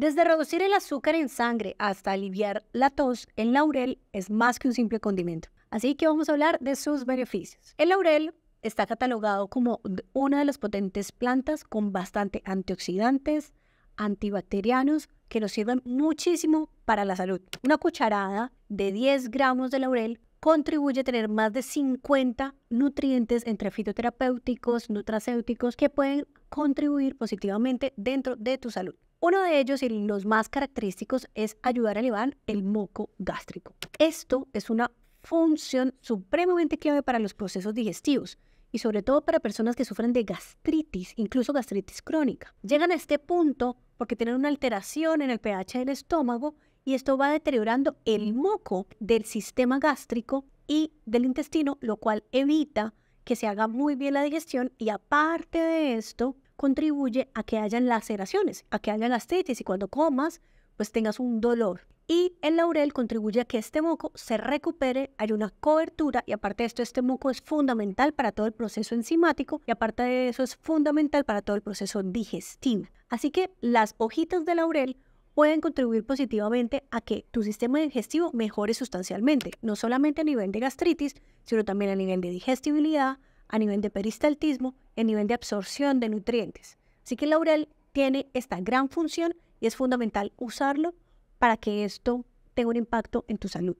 Desde reducir el azúcar en sangre hasta aliviar la tos, el laurel es más que un simple condimento. Así que vamos a hablar de sus beneficios. El laurel está catalogado como una de las potentes plantas con bastante antioxidantes, antibacterianos, que nos sirven muchísimo para la salud. Una cucharada de 10 gramos de laurel contribuye a tener más de 50 nutrientes entre fitoterapéuticos, nutracéuticos, que pueden contribuir positivamente dentro de tu salud. Uno de ellos y los más característicos es ayudar a elevar el moco gástrico. Esto es una función supremamente clave para los procesos digestivos y sobre todo para personas que sufren de gastritis, incluso gastritis crónica. Llegan a este punto porque tienen una alteración en el pH del estómago y esto va deteriorando el moco del sistema gástrico y del intestino, lo cual evita que se haga muy bien la digestión y aparte de esto contribuye a que hayan laceraciones, a que haya gastritis y cuando comas pues tengas un dolor. Y el laurel contribuye a que este moco se recupere, hay una cobertura y aparte de esto este moco es fundamental para todo el proceso enzimático y aparte de eso es fundamental para todo el proceso digestivo. Así que las hojitas de laurel pueden contribuir positivamente a que tu sistema digestivo mejore sustancialmente, no solamente a nivel de gastritis, sino también a nivel de digestibilidad, a nivel de peristaltismo, a nivel de absorción de nutrientes. Así que el laurel tiene esta gran función y es fundamental usarlo para que esto tenga un impacto en tu salud.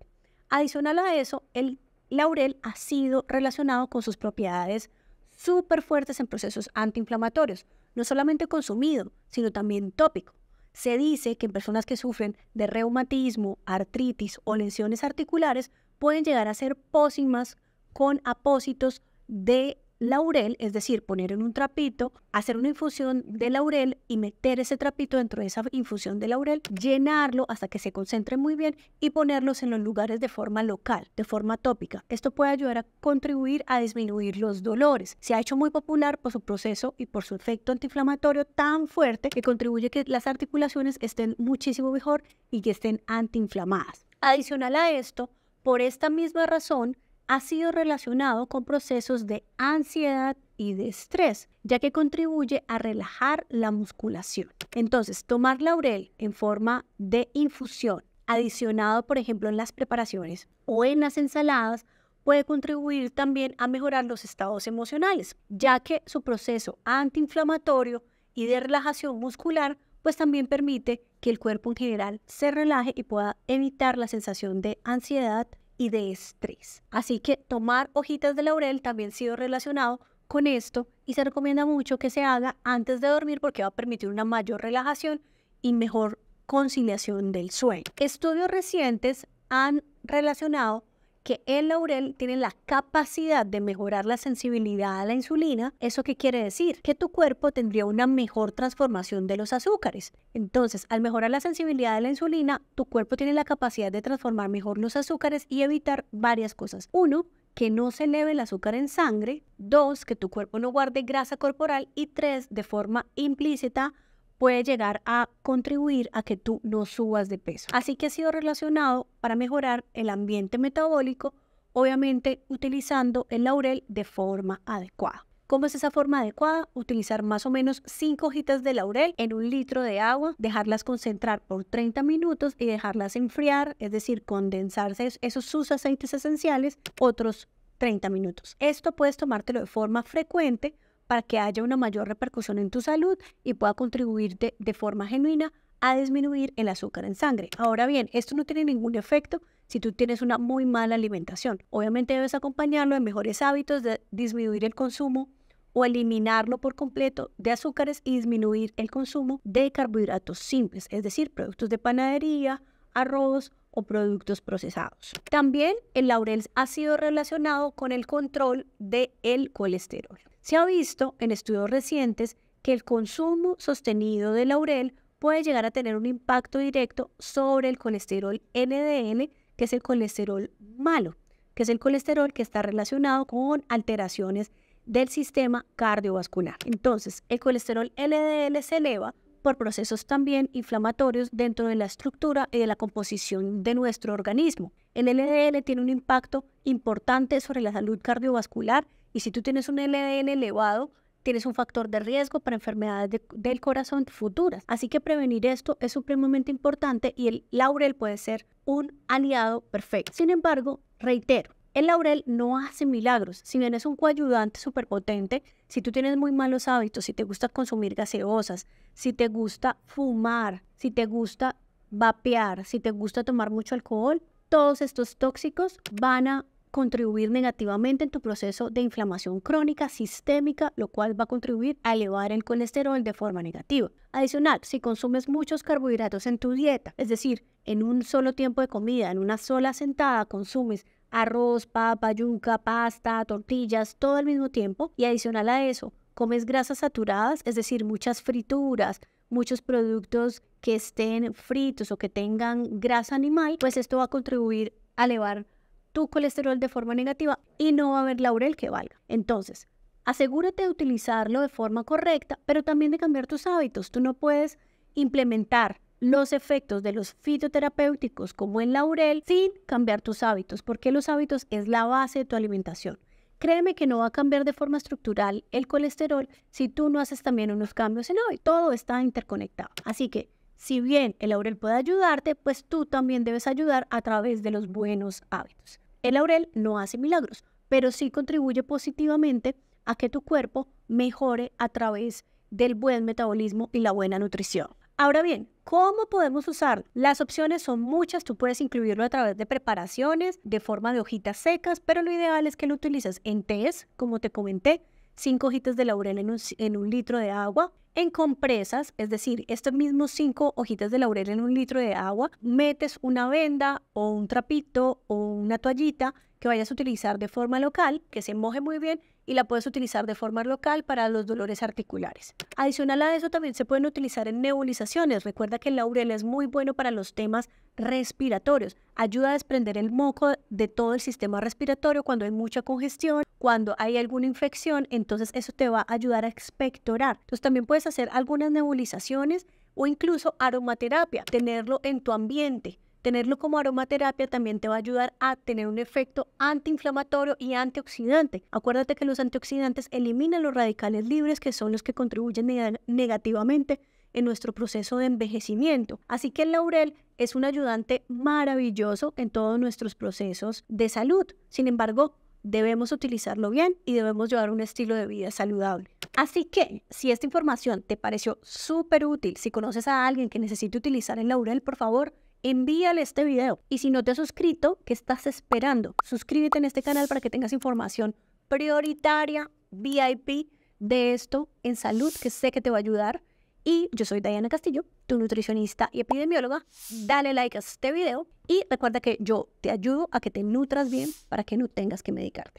Adicional a eso, el laurel ha sido relacionado con sus propiedades súper fuertes en procesos antiinflamatorios, no solamente consumido, sino también tópico. Se dice que en personas que sufren de reumatismo, artritis o lesiones articulares pueden llegar a ser pócimas con apósitos de laurel, es decir, poner en un trapito, hacer una infusión de laurel y meter ese trapito dentro de esa infusión de laurel, llenarlo hasta que se concentre muy bien y ponerlos en los lugares de forma local, de forma tópica. Esto puede ayudar a contribuir a disminuir los dolores. Se ha hecho muy popular por su proceso y por su efecto antiinflamatorio tan fuerte que contribuye a que las articulaciones estén muchísimo mejor y que estén antiinflamadas. Adicional a esto, por esta misma razón, ha sido relacionado con procesos de ansiedad y de estrés, ya que contribuye a relajar la musculación. Entonces, tomar laurel en forma de infusión, adicionado, por ejemplo, en las preparaciones o en las ensaladas, puede contribuir también a mejorar los estados emocionales, ya que su proceso antiinflamatorio y de relajación muscular pues también permite que el cuerpo en general se relaje y pueda evitar la sensación de ansiedad y de estrés. Así que tomar hojitas de laurel también ha sido relacionado con esto y se recomienda mucho que se haga antes de dormir porque va a permitir una mayor relajación y mejor conciliación del sueño. Estudios recientes han relacionado que el laurel tiene la capacidad de mejorar la sensibilidad a la insulina. ¿Eso qué quiere decir? Que tu cuerpo tendría una mejor transformación de los azúcares. Entonces, al mejorar la sensibilidad de la insulina, tu cuerpo tiene la capacidad de transformar mejor los azúcares y evitar varias cosas. Uno, que no se eleve el azúcar en sangre. Dos, que tu cuerpo no guarde grasa corporal. Y tres, de forma implícita, puede llegar a contribuir a que tú no subas de peso. Así que ha sido relacionado para mejorar el ambiente metabólico, obviamente utilizando el laurel de forma adecuada. ¿Cómo es esa forma adecuada? Utilizar más o menos 5 hojitas de laurel en un litro de agua, dejarlas concentrar por 30 minutos y dejarlas enfriar, es decir, condensarse esos sus aceites esenciales otros 30 minutos. Esto puedes tomártelo de forma frecuente para que haya una mayor repercusión en tu salud y pueda contribuirte de forma genuina a disminuir el azúcar en sangre. Ahora bien, esto no tiene ningún efecto si tú tienes una muy mala alimentación. Obviamente debes acompañarlo de mejores hábitos de disminuir el consumo o eliminarlo por completo de azúcares y disminuir el consumo de carbohidratos simples, es decir, productos de panadería, arroz o productos procesados. También el laurel ha sido relacionado con el control del el colesterol. Se ha visto en estudios recientes que el consumo sostenido de laurel puede llegar a tener un impacto directo sobre el colesterol LDL, que es el colesterol malo, que es el colesterol que está relacionado con alteraciones del sistema cardiovascular. Entonces, el colesterol LDL se eleva por procesos también inflamatorios dentro de la estructura y de la composición de nuestro organismo. El LDL tiene un impacto importante sobre la salud cardiovascular y si tú tienes un LDL elevado, tienes un factor de riesgo para enfermedades del corazón futuras. Así que prevenir esto es supremamente importante y el laurel puede ser un aliado perfecto. Sin embargo, reitero, el laurel no hace milagros. Si bien es un coayudante súper potente, si tú tienes muy malos hábitos, si te gusta consumir gaseosas, si te gusta fumar, si te gusta vapear, si te gusta tomar mucho alcohol, todos estos tóxicos van a contribuir negativamente en tu proceso de inflamación crónica sistémica, lo cual va a contribuir a elevar el colesterol de forma negativa. Adicional, si consumes muchos carbohidratos en tu dieta, es decir, en un solo tiempo de comida, en una sola sentada, consumes arroz, papa, yuca, pasta, tortillas, todo al mismo tiempo, y adicional a eso, comes grasas saturadas, es decir, muchas frituras, muchos productos que estén fritos o que tengan grasa animal, pues esto va a contribuir a elevar tu colesterol de forma negativa y no va a haber laurel que valga. Entonces, asegúrate de utilizarlo de forma correcta, pero también de cambiar tus hábitos. Tú no puedes implementar los efectos de los fitoterapéuticos como el laurel sin cambiar tus hábitos, porque los hábitos es la base de tu alimentación. Créeme que no va a cambiar de forma estructural el colesterol si tú no haces también unos cambios en hoy. Todo está interconectado. Así que si bien el laurel puede ayudarte, pues tú también debes ayudar a través de los buenos hábitos. El laurel no hace milagros, pero sí contribuye positivamente a que tu cuerpo mejore a través del buen metabolismo y la buena nutrición. Ahora bien, ¿cómo podemos usar? Las opciones son muchas, tú puedes incluirlo a través de preparaciones, de forma de hojitas secas, pero lo ideal es que lo utilices en tés, como te comenté, cinco hojitas de laurel en un, en un litro de agua, en compresas, es decir, estos mismos cinco hojitas de laurel en un litro de agua, metes una venda o un trapito o una toallita que vayas a utilizar de forma local, que se moje muy bien y la puedes utilizar de forma local para los dolores articulares. Adicional a eso también se pueden utilizar en nebulizaciones. Recuerda que el laurel es muy bueno para los temas respiratorios. Ayuda a desprender el moco de todo el sistema respiratorio cuando hay mucha congestión, cuando hay alguna infección, entonces eso te va a ayudar a expectorar. Entonces también puedes hacer algunas nebulizaciones o incluso aromaterapia, tenerlo en tu ambiente. Tenerlo como aromaterapia también te va a ayudar a tener un efecto antiinflamatorio y antioxidante. Acuérdate que los antioxidantes eliminan los radicales libres que son los que contribuyen negativamente en nuestro proceso de envejecimiento. Así que el laurel es un ayudante maravilloso en todos nuestros procesos de salud. Sin embargo, debemos utilizarlo bien y debemos llevar un estilo de vida saludable. Así que, si esta información te pareció súper útil, si conoces a alguien que necesite utilizar el laurel, por favor, envíale este video. Y si no te has suscrito, ¿qué estás esperando? Suscríbete en este canal para que tengas información prioritaria, VIP, de esto en salud, que sé que te va a ayudar. Y yo soy Diana Castillo, tu nutricionista y epidemióloga. Dale like a este video y recuerda que yo te ayudo a que te nutras bien para que no tengas que medicarte.